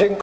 Marchenko.